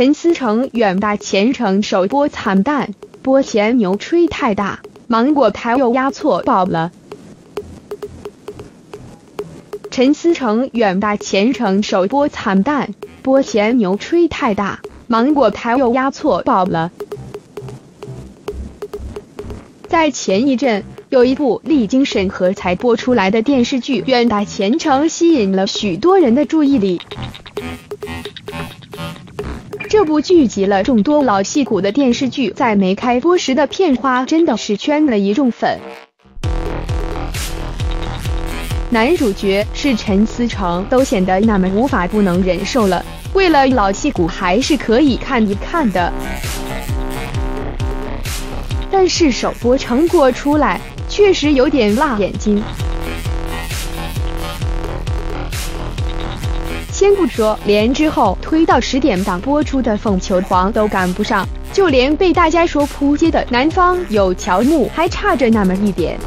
陈思诚远大前程首播惨淡，播前牛吹太大，芒果台又压错爆了。陈思诚远大前程首播惨淡，播前牛吹太大，芒果台又压错爆了。在前一阵，有一部历经审核才播出来的电视剧《远大前程》吸引了许多人的注意力。这部聚集了众多老戏骨的电视剧，在没开播时的片花真的是圈了一众粉。男主角是陈思诚，都显得那么无法不能忍受了。为了老戏骨，还是可以看一看的。但是首播成果出来，确实有点辣眼睛。先不说，连之后推到十点档播出的《凤求凰》都赶不上，就连被大家说扑街的《南方有乔木》还差着那么一点。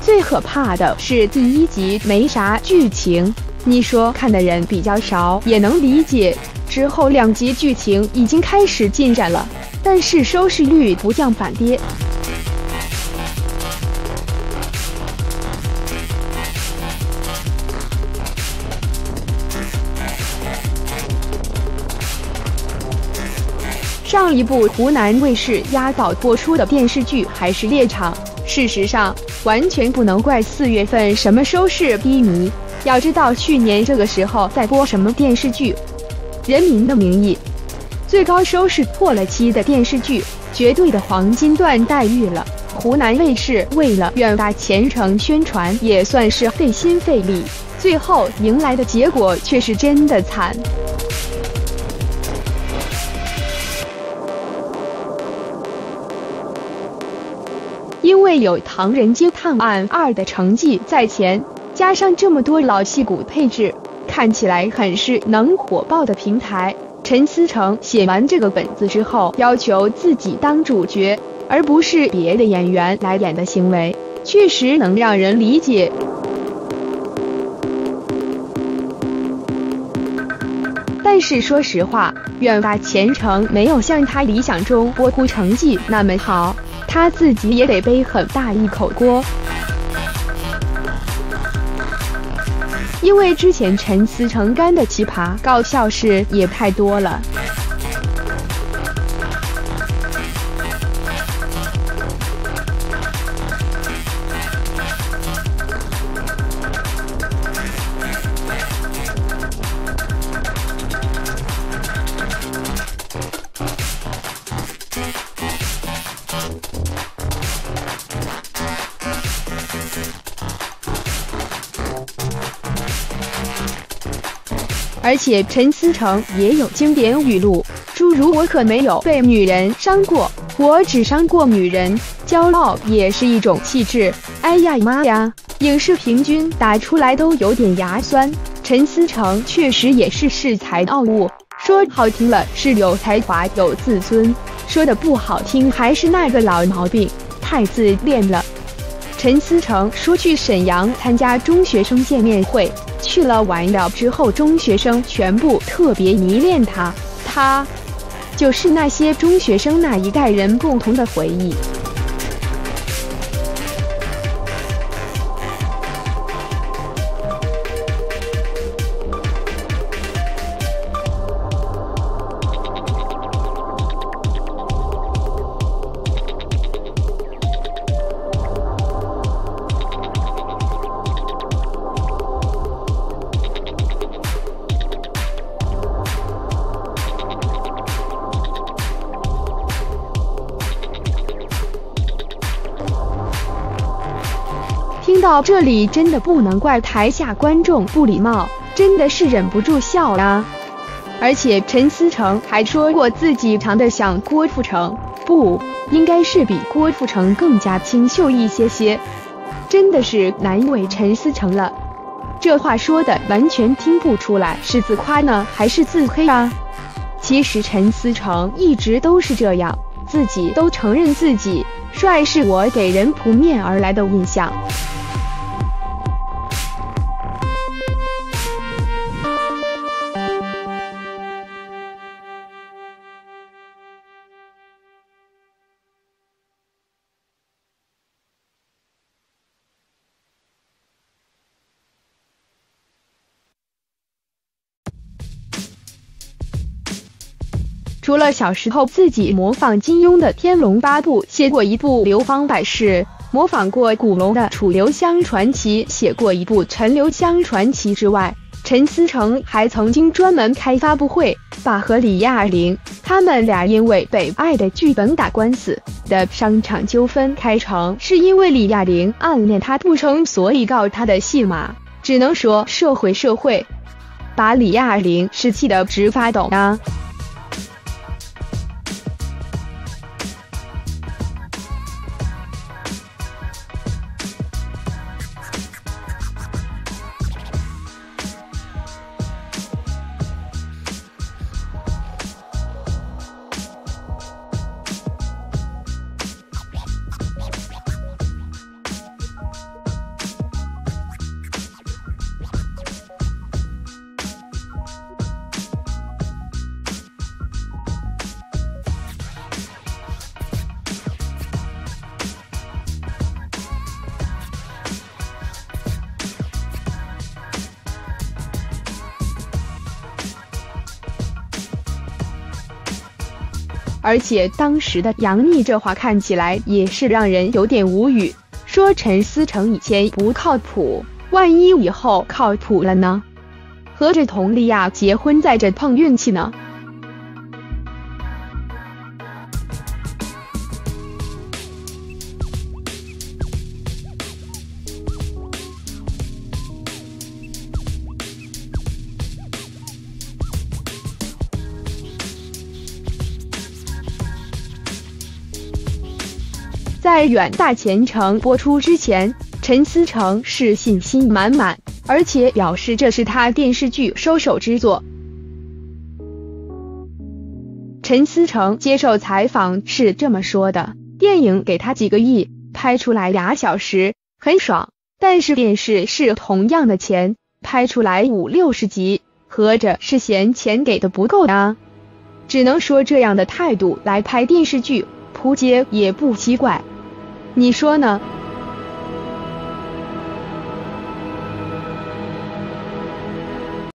最可怕的是第一集没啥剧情，你说看的人比较少也能理解。之后两集剧情已经开始进展了，但是收视率不降反跌。一部湖南卫视压倒播出的电视剧还是《猎场》，事实上完全不能怪四月份什么收视低迷。要知道去年这个时候在播什么电视剧，《人民的名义》，最高收视破了七的电视剧，绝对的黄金段待遇了。湖南卫视为了远大前程宣传，也算是费心费力，最后迎来的结果却是真的惨。因为有《唐人街探案二》的成绩在前，加上这么多老戏骨配置，看起来很是能火爆的平台。陈思诚写完这个本子之后，要求自己当主角，而不是别的演员来演的行为，确实能让人理解。但是说实话，远大前程没有像他理想中播出成绩那么好。他自己也得背很大一口锅，因为之前陈思成干的奇葩搞笑事也太多了。而且陈思诚也有经典语录，诸如“我可没有被女人伤过，我只伤过女人”，骄傲也是一种气质。哎呀妈呀，影视平均打出来都有点牙酸。陈思诚确实也是恃才傲物，说好听了是有才华有自尊，说的不好听还是那个老毛病，太自恋了。陈思诚说去沈阳参加中学生见面会。去了玩了之后，中学生全部特别迷恋他，他就是那些中学生那一代人共同的回忆。到这里，真的不能怪台下观众不礼貌，真的是忍不住笑了。而且陈思诚还说过自己长得像郭富城，不应该是比郭富城更加清秀一些些，真的是难为陈思诚了。这话说的完全听不出来是自夸呢还是自黑啊。其实陈思诚一直都是这样，自己都承认自己帅是我给人扑面而来的印象。除了小时候自己模仿金庸的《天龙八部》，写过一部《流芳百世》，模仿过古龙的《楚留香传奇》，写过一部《陈留香传奇》之外，陈思诚还曾经专门开发布会，把和李亚玲他们俩因为《北爱》的剧本打官司的商场纠纷开成，是因为李亚玲暗恋他不成，所以告他的戏码。只能说社会社会，把李亚玲是气得直发抖啊！而且当时的杨幂这话看起来也是让人有点无语，说陈思诚以前不靠谱，万一以后靠谱了呢？合着佟丽娅结婚在这碰运气呢？在《远大前程》播出之前，陈思诚是信心满满，而且表示这是他电视剧收手之作。陈思诚接受采访是这么说的：“电影给他几个亿，拍出来俩小时很爽，但是电视是同样的钱，拍出来五六十集，合着是嫌钱给的不够啊。只能说这样的态度来拍电视剧，扑街也不奇怪。”你说呢？